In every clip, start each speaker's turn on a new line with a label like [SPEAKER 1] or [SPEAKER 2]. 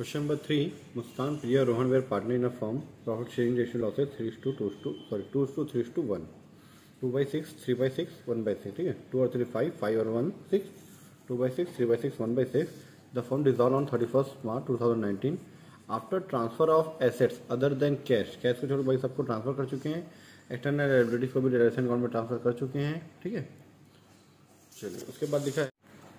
[SPEAKER 1] Question number three Muskan Priya Rohan were partner in a firm profit sharing ratio loss है three two two two sorry two two three two one two by six three by six one by six ठीक है two और three five five और one six two by six three by six one by six the firm dissolve on thirty first March two thousand nineteen after transfer of assets other than cash cash को छोड़ो भाई सबको transfer कर चुके हैं. External liabilities को भी direction account में ट्रांसफ़र कर चुके हैं, ठीक है? चलिए, उसके बाद लिखा है।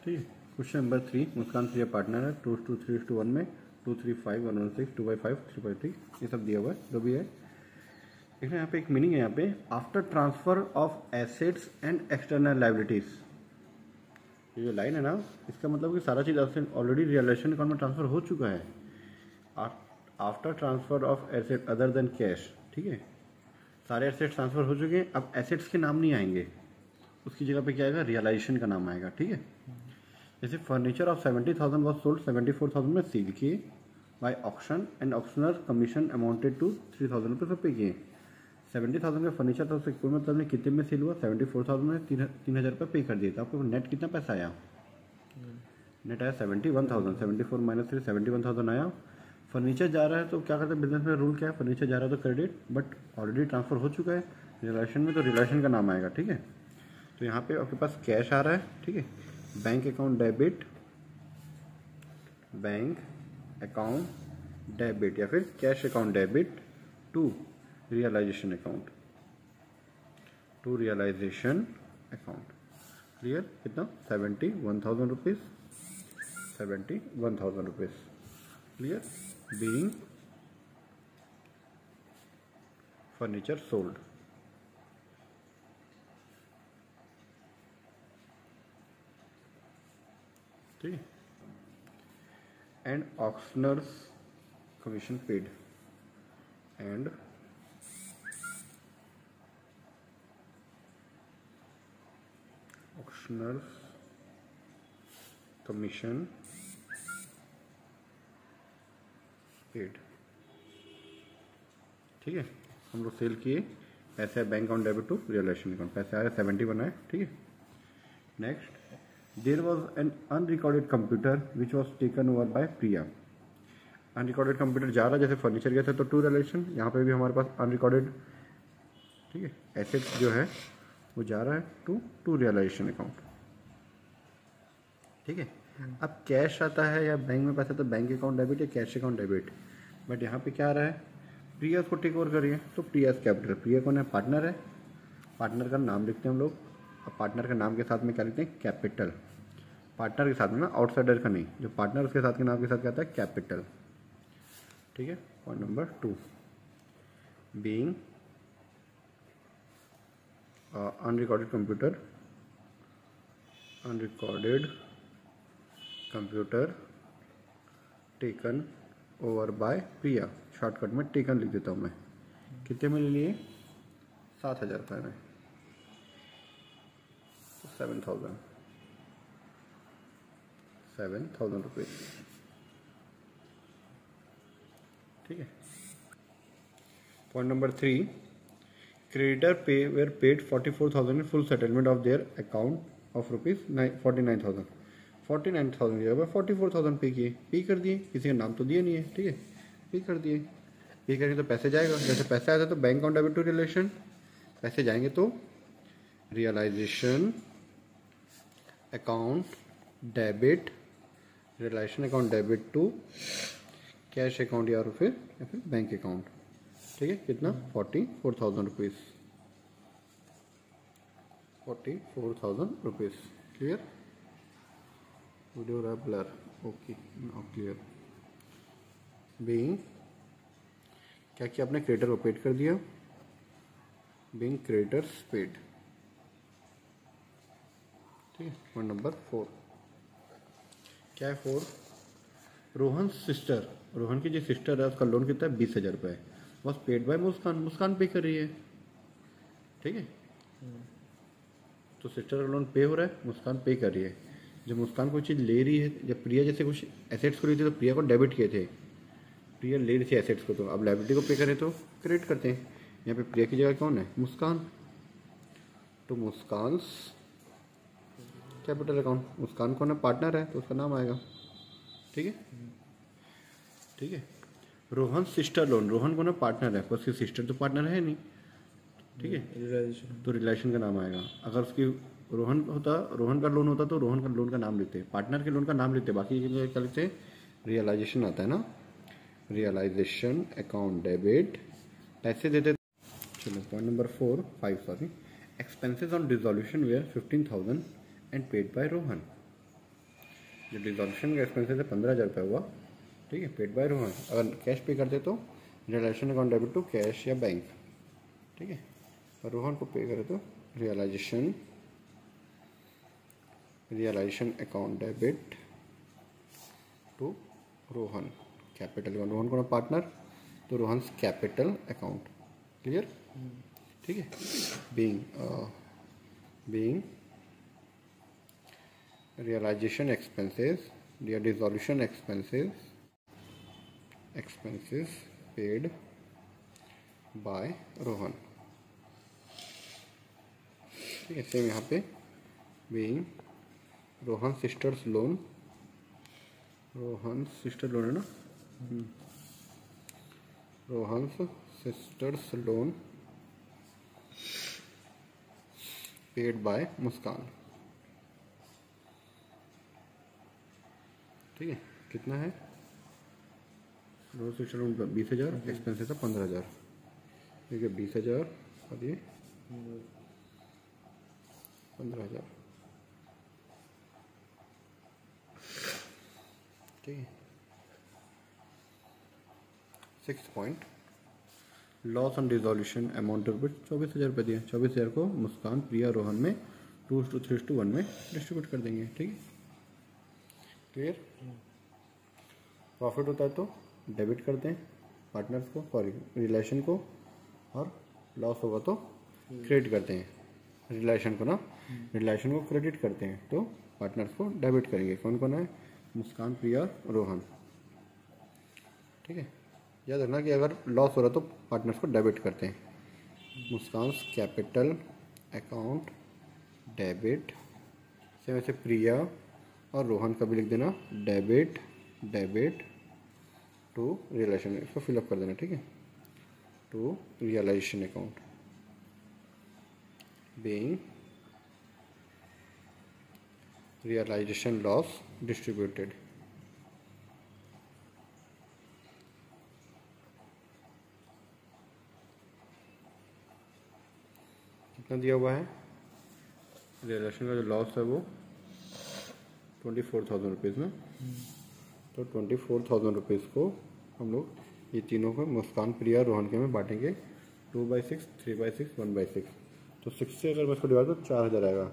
[SPEAKER 1] ठीक है question number three Muskan Priya partner है two two three two one में. Two three five one one six two by five three by three ये सब दिया हुआ है, जो भी है। देखिए, यहाँ पे एक मीनिंग है, यहाँ पे after transfer of assets and external liabilities ये जो लाइन है ना, इसका मतलब कि सारा चीज़ ऑलरेडी रियलाइजेशन अकाउंट में ट्रांसफ़र हो चुका है। After transfer of asset other than cash ठीक है? सारे एसेट्स ट्रांसफ़र हो चुके हैं, अब एसेट्स के नाम नहीं आएँगे। उसकी जगह पे क्या आएगा? रियलाइजेशन का नाम आएगा, ठीक है? जैसे furniture of seventy thousand was sold seventy four thousand में सील किए? By auction and auctioneer commission amounted to three thousand रुपये पे किए। सेवेंटी थाउज़ेंड का फर्नीचर था उससे कोई मतलब कितने में सेल हुआ? सेवेंटी फोर थाउज़ेंड में तीन तीन हज़ार रुपये पे कर दिए। तो आपको नेट कितना पैसा आया? नेट आया seventy one thousand seventy four minus three seventy one thousand आया। फर्नीचर जा रहा है तो क्या करते हैं? बिज़नेस में रूल क्या है? फर्नीचर जा रहा है तो क्रेडिट बट ऑलरेडी ट्रांसफ़र हो चुका है। रिलेशन में तो रिलेशन का नाम आएगा ठीक है? तो यहाँ पे आपके पास कैश आ रहा है ठीक है? Bank account debit bank account debit या फिर cash account debit to realization account to realization account clear कितना? Seventy one thousand rupees seventy one thousand rupees clear being furniture sold ठीक and auctioneers commission paid and auctioneers commission paid ठीक है? हम लोग sale किए। पैसे bank account debit to realization account पैसे आ रहे सेवेंटी वन आए। ठीक है? Next there was an unrecorded computer which was taken over by Priya unrecorded computer जा रहा है जैसे फर्नीचर गया था तो टू रिलेशन यहाँ पे भी हमारे पास अनरिकॉर्डेड ठीक है एसेट्स जो है वो जा रहा है टू टू रियलाइजेशन अकाउंट ठीक है? अब कैश आता है या बैंक में पैसा तो बैंक अकाउंट डेबिट या कैश अकाउंट डेबिट बट यहाँ पे क्या आ रहा है? प्रिया को टेक ओवर करिए तो प्रियास कैपिटल प्रिया कौन है? पार्टनर है। पार्टनर का नाम लिखते हैं हम लोग। अब पार्टनर के नाम के साथ में क्या लिखते हैं? कैपिटल पार्टनर के साथ में ना आउटसाइडर का नहीं। जो पार्टनर उसके साथ के नाम के साथ क्या आता है? कैपिटल ठीक है? Point number two being unrecorded computer unrecorded computer taken over by Priya shortcut में टेकन लिख देता हूँ मैं। कितने में ले लिए? सात हज़ार रुपये में seven thousand seven thousand rupees ठीक है? Point number three creditor pay were paid forty four thousand in full settlement of their account of rupees forty nine thousand forty nine thousand दिया फोर्टी फोर थाउज़ेंड पे किए। पे कर दिए। किसी का नाम तो दिया नहीं है। ठीक है? पे कर दिए। पे करेंगे तो पैसे जाएगा। जैसे पैसे आया तो bank account debit to relation पैसे जाएँगे तो realization account debit, relation account debit to, cash account या फिर या फिर बैंक अकाउंट। ठीक है? कितना? Forty four thousand rupees forty four thousand rupees clear video रहा ओके नाउ क्लियर बीइंग क्या किया आपने? क्रेडिटर को पेड कर दिया। बीइंग क्रेडिटर्स पेड ठीक नंबर फोर। क्या है फोर? रोहन सिस्टर। रोहन की जो सिस्टर है, उसका लोन कितना है? बीस हज़ार रुपये बस पेड बाय मुस्कान। मुस्कान पे कर रही है। ठीक है? तो सिस्टर का लोन पे हो रहा है। मुस्कान पे कर रही है। जब मुस्कान कोई चीज़ ले रही है, जब प्रिया जैसे कुछ एसेट्स को रही थी तो प्रिया को डेबिट किए थे। प्रिया ले रही थी एसेट्स को तो अब लाइबिलिटी को पे करें तो क्रेडिट करते हैं। यहाँ पे प्रिया की जगह कौन है? मुस्कान। तो मुस्कान कैपिटल अकाउंट मुस्कान कौन है पार्टनर है तो उसका नाम आएगा। ठीक है? ठीक है? रोहन सिस्टर लोन रोहन को ना पार्टनर है पर उसकी सिस्टर तो पार्टनर है नहीं। ठीक है? तो रिलेशन का नाम आएगा। अगर उसकी रोहन होता रोहन का लोन होता तो रोहन का लोन का नाम लेते पार्टनर के लोन का नाम लेते बाकी क्या लिखते रियलाइजेशन आता है ना? रियलाइजेशन अकाउंट डेबिट पैसे देते चलो point number four five sorry expenses on dissolution were fifteen thousand and paid by Rohan जो डिजोल्यूशन का एक्सपेंसेस है पंद्रह हज़ार रुपये हुआ। ठीक है पेड बाय रोहन अगर कैश पे करते तो realization account debit to cash या बैंक ठीक है और रोहन को पे करे तो realization realization account debit to Rohan capital account Rohan को ना पार्टनर तो रोहन कैपिटल अकाउंट क्लियर ठीक है। Being being realization expenses their dissolution expenses expenses paid by Rohan ठीक है यहाँ पे being Rohan sisters loan Rohan sister loan है ना Rohan sisters loan paid by Muskan ठीक है? कितना है? सिस्टर लोन का बीस हज़ार एक्सपेंसेस था पंद्रह हज़ार। ठीक है बीस हज़ार और ये पंद्रह हज़ार। ठीक है। Six point loss on dissolution amount of चौबीस हज़ार रुपये दिए। चौबीस हज़ार को मुस्कान प्रिया रोहन में two two three two one में डिस्ट्रीब्यूट कर देंगे। ठीक है? क्लियर? प्रॉफिट होता है तो डेबिट करते हैं पार्टनर्स को सॉरी रिलेशन को और लॉस होगा तो क्रेडिट करते हैं रिलेशन को ना? रिलेशन को क्रेडिट करते हैं तो पार्टनर्स को डेबिट करेंगे। कौन कौन है? मुस्कान, प्रिया, रोहन। ठीक है? याद रखना कि अगर लॉस हो रहा तो पार्टनर्स को डेबिट करते हैं मुस्कान कैपिटल अकाउंट डेबिट से वैसे प्रिया और रोहन का भी लिख देना डेबिट डेबिट टू रियलाइजेशन इसको फिलअप कर देना, ठीक है? To realization account being realization loss distributed. कितना दिया हुआ है? रियलाइजेशन का जो लॉस है वो ट्वेंटी फोर थाउज़ेंड रुपीज़ में तो ट्वेंटी फोर थाउज़ेंड रुपीज़ को हम लोग ये तीनों को मुस्कान प्रिया रोहन के में बांटेंगे। Two by six, three by six, one by six. तो सिक्स से अगर मैं इसको डिवाइड तो चार हज़ार आएगा।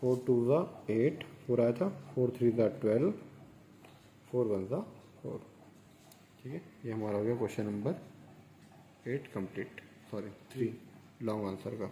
[SPEAKER 1] फोर टू ज़ा एट, फोर आया था। फोर थ्री ज़ा ट्वेल्व, फोर वन ज़ा फोर। ठीक है? ये हमारा हो गया question number eight complete. Sorry, three. Long answer का।